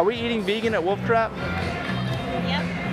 Are we eating vegan at Wolf Trap? Yep.